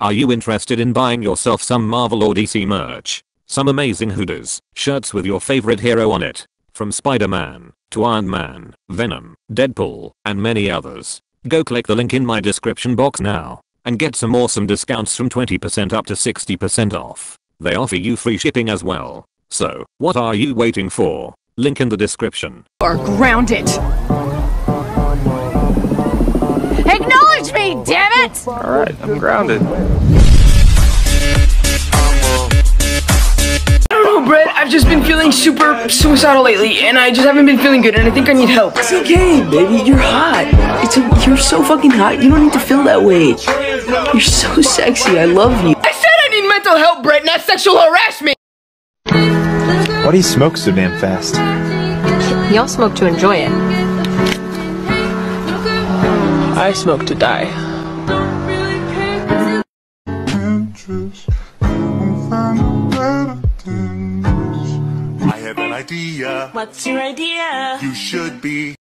Are you interested in buying yourself some Marvel or DC merch? Some amazing hoodies, shirts with your favorite hero on it. From Spider-Man, to Iron Man, Venom, Deadpool, and many others. Go click the link in my description box now and get some awesome discounts from 20% up to 60% off. They offer you free shipping as well. So, what are you waiting for? Link in the description. Are grounded. Acknowledge me, damn it! Alright, I'm grounded. I don't know, Brett. I've just been feeling super suicidal lately, and I just haven't been feeling good, and I think I need help. It's okay, baby. You're hot. It's a, you're so fucking hot. You don't need to feel that way. You're so sexy. I love you. I said I need mental help, Brett, not sexual harassment. Why do you smoke so damn fast? Y'all smoke to enjoy it. I smoke to die. Idea. What's your idea? You should be.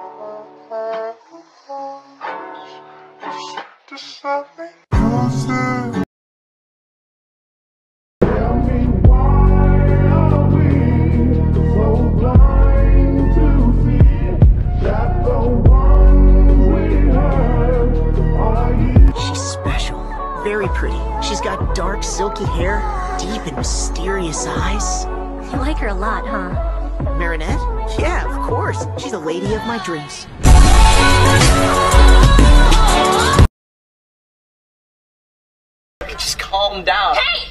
She's special. Very pretty. She's got dark, silky hair, deep and mysterious eyes. You like her a lot, huh? Marinette? Yeah, of course. She's the lady of my dreams. Just calm down. Hey!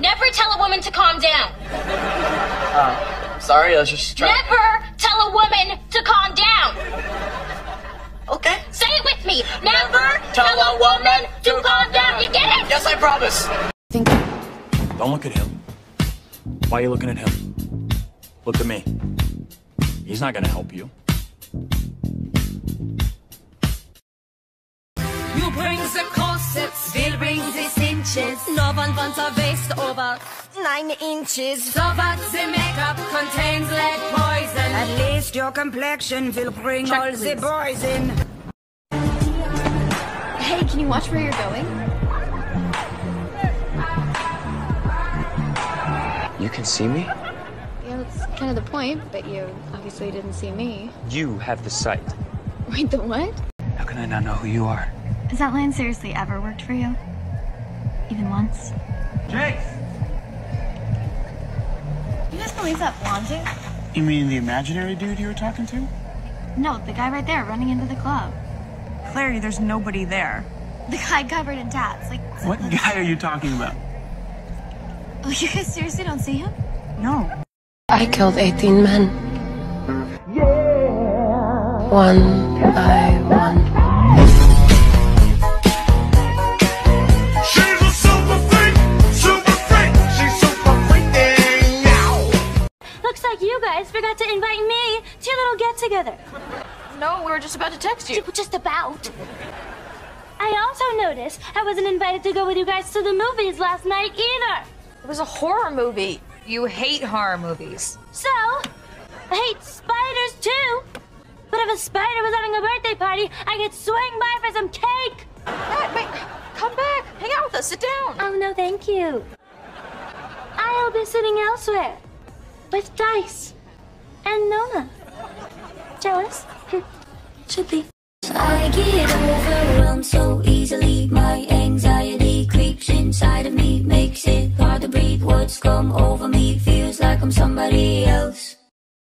Never tell a woman to calm down. Uh, sorry, I was just trying. Never tell a woman to calm down. Okay. Say it with me. Never tell a woman to calm down. You get it? Yes, I promise. Think. Don't look at him. Why are you looking at him? Look at me. He's not gonna help you. You bring the corsets, we'll bring the cinches. No one wants a waist over nine inches. So what the makeup contains lead poison. At least your complexion will bring all the boys in. Hey, can you watch where you're going? You can see me? Yeah, that's kind of the point, but you obviously didn't see me. You have the sight. Wait, the what? How can I not know who you are? Has that line seriously ever worked for you? Even once? Jake! You guys believe that blonde dude? You mean the imaginary dude you were talking to? No, the guy right there running into the club. Clary, there's nobody there. The guy covered in tats. Like, What guy are you talking about? Oh, you guys seriously don't see him? No. I killed 18 men. Yeah. One by one. She's a super freak, super freak. She's super freaking now. Looks like you guys forgot to invite me to your little get together. No, we were just about to text you. Just about. I also noticed I wasn't invited to go with you guys to the movies last night either. It was a horror movie. You hate horror movies. So, I hate spiders too. But if a spider was having a birthday party, I could swing by for some cake. Wait, wait, come back. Hang out with us. Sit down. Oh, no, thank you. I'll be sitting elsewhere with Dice and Nona. Jealous? Should be. I get overwhelmed so easily.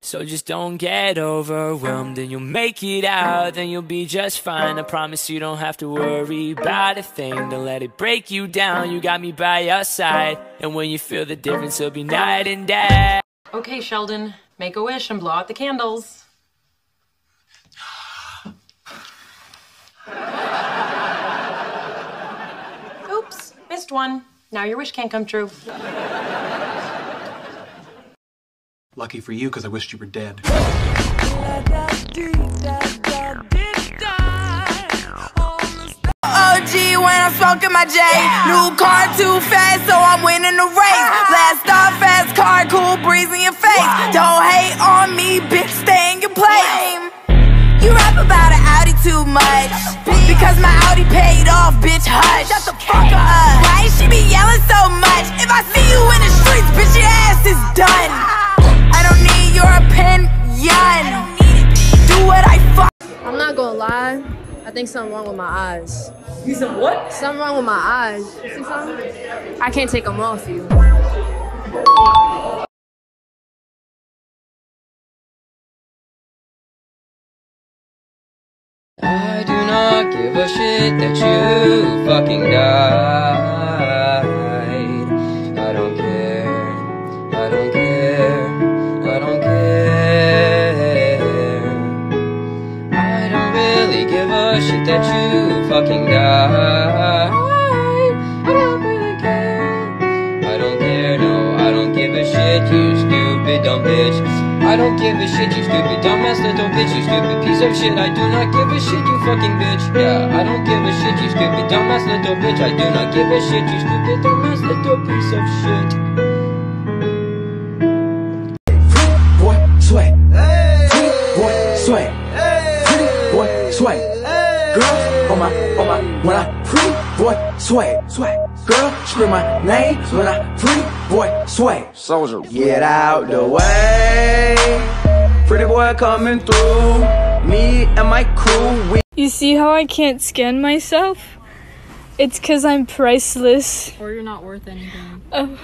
So just don't get overwhelmed and you'll make it out, then you'll be just fine. I promise you don't have to worry about a thing. Don't let it break you down, you got me by your side. And when you feel the difference, it'll be night and day. Okay, Sheldon, make a wish and blow out the candles. Oops, missed one. Now your wish can't come true. Lucky for you, because I wished you were dead. Oh, OG when I'm smoking my J. New car too fast, so I'm winning the race. Last off fast car, cool breeze in your face. Don't hate on me, bitch, stay in your place. You rap about an Audi too much. Because my Audi paid off, bitch, hush. Shut the fuck up. Why she be yelling so much? If I see you in the streets, bitch, your ass is done your opinion. Do what I fuck. I'm not gonna lie. I think something wrong with my eyes. You said what? Something wrong with my eyes. See something? I can't take them off you. I do not give a shit that you fucking die. I don't give a shit, you stupid dumbass little bitch, you stupid piece of shit. I do not give a shit, you fucking bitch. Yeah, I don't give a shit, you stupid dumbass little bitch. I do not give a shit, you stupid dumbass little piece of shit. boy sway. Pretty boy sway. Pretty boy sway. Girls on my on my when I pretty boy sway sway. Girl scream my name when I pretty boy sway. Soldier, get out the way. Pretty boy coming through. Me and my crew, we. You see how I can't scan myself? It's cause I'm priceless. Or you're not worth anything. Oh.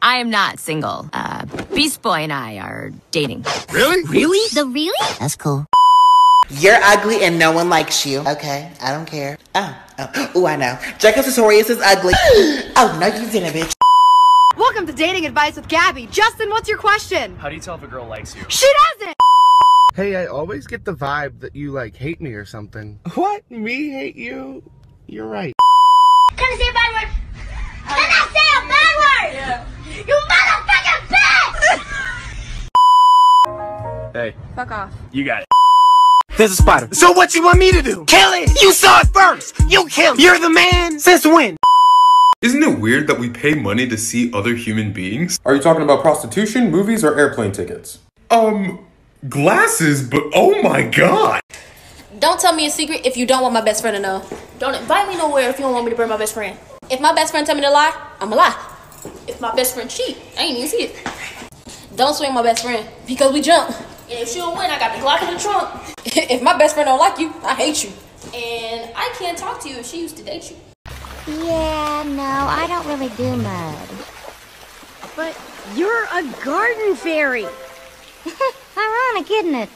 I am not single. Uh, Beast Boy and I are dating. Really? Really? The really? That's cool. You're ugly and no one likes you. Okay, I don't care. Oh, oh, ooh, I know. Jacob Sartorius is ugly. oh, no, you didn't, bitch. Welcome to Dating Advice with Gabby. Justin, what's your question? How do you tell if a girl likes you? She doesn't! Hey, I always get the vibe that you like hate me or something. What? Me hate you? You're right. Can I say a bad word? Can I say a bad word? Yeah. You motherfucking bitch! Hey, Fuck off. you got it. There's a spider. So what you want me to do? Kill it! You saw it first! You kill it! You're the man! Since when? Isn't it weird that we pay money to see other human beings? Are you talking about prostitution, movies, or airplane tickets? Um, glasses, but oh my god! Don't tell me a secret if you don't want my best friend to know. Don't invite me nowhere if you don't want me to bring my best friend. If my best friend tell me to lie, I'ma lie. If my best friend cheat, I ain't even see it. Don't swing my best friend because we jump. And if she don't win, I got the Glock in the trunk. if my best friend don't like you, I hate you. And I can't talk to you if she used to date you. Yeah, no, I don't really do mud. But you're a garden fairy. Ironic, isn't it?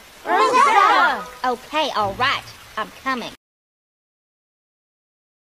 Okay, alright. I'm coming.